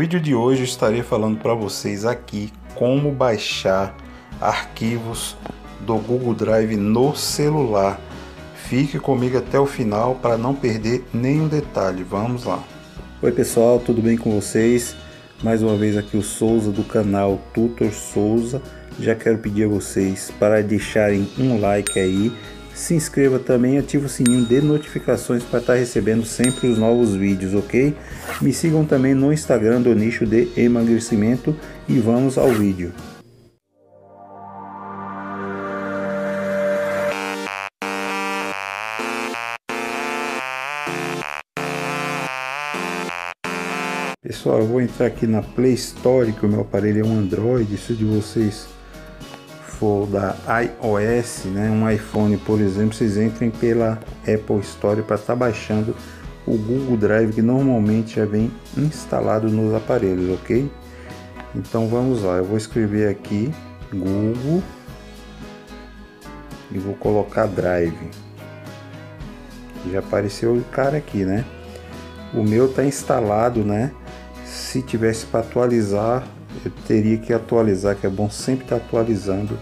vídeo de hoje eu estarei falando para vocês aqui como baixar arquivos do Google Drive no celular. Fique comigo até o final para não perder nenhum detalhe. Vamos lá. Oi pessoal, tudo bem com vocês? Mais uma vez aqui o Souza do canal Tutor Souza. Já quero pedir a vocês para deixarem um like aí se inscreva também e ative o sininho de notificações para estar recebendo sempre os novos vídeos, ok? Me sigam também no Instagram do nicho de emagrecimento e vamos ao vídeo. Pessoal, eu vou entrar aqui na Play Store, que o meu aparelho é um Android, se de vocês for da iOS, né, um iPhone, por exemplo, vocês entrem pela Apple Store para estar tá baixando o Google Drive que normalmente já vem instalado nos aparelhos, ok? Então vamos lá, eu vou escrever aqui Google e vou colocar Drive. Já apareceu o cara aqui, né? O meu está instalado, né? Se tivesse para atualizar, eu teria que atualizar, que é bom sempre estar tá atualizando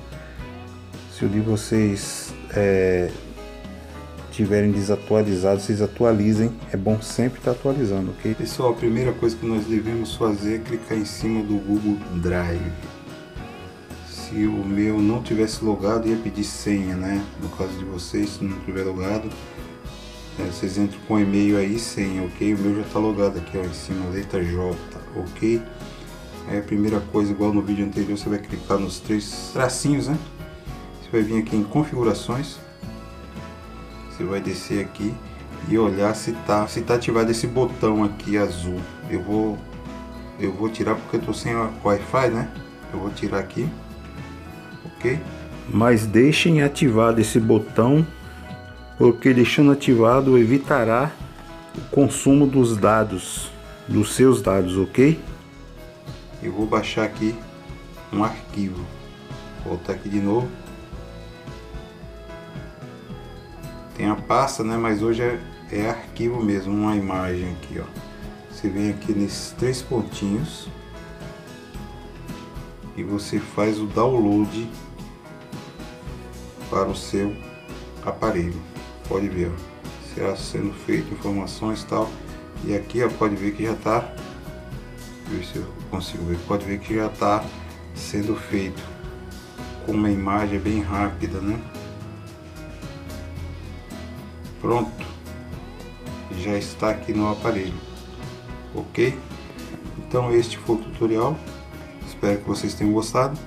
se o de vocês é, tiverem desatualizados, vocês atualizem. É bom sempre estar atualizando, ok? Pessoal, a primeira coisa que nós devemos fazer é clicar em cima do Google Drive. Se o meu não tivesse logado, ia pedir senha, né? No caso de vocês, se não tiver logado, é, vocês entram com e-mail aí, senha, ok? O meu já está logado aqui, ó, em cima, letra J, ok? É a primeira coisa, igual no vídeo anterior, você vai clicar nos três tracinhos, né? Você vai vir aqui em configurações. Você vai descer aqui e olhar se tá, se tá ativado esse botão aqui azul. Eu vou eu vou tirar porque eu tô sem Wi-Fi, né? Eu vou tirar aqui. OK? Mas deixem ativado esse botão, porque deixando ativado evitará o consumo dos dados, dos seus dados, OK? Eu vou baixar aqui um arquivo. Vou voltar aqui de novo. Tem a pasta, né? Mas hoje é, é arquivo mesmo, uma imagem aqui, ó. Você vem aqui nesses três pontinhos e você faz o download para o seu aparelho. Pode ver, ó. será sendo feito informações tal. E aqui, ó, pode ver que já está. Ver se eu consigo ver. Pode ver que já está sendo feito com uma imagem bem rápida, né? Pronto, já está aqui no aparelho, ok? Então este foi o tutorial, espero que vocês tenham gostado,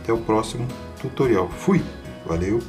até o próximo tutorial, fui, valeu!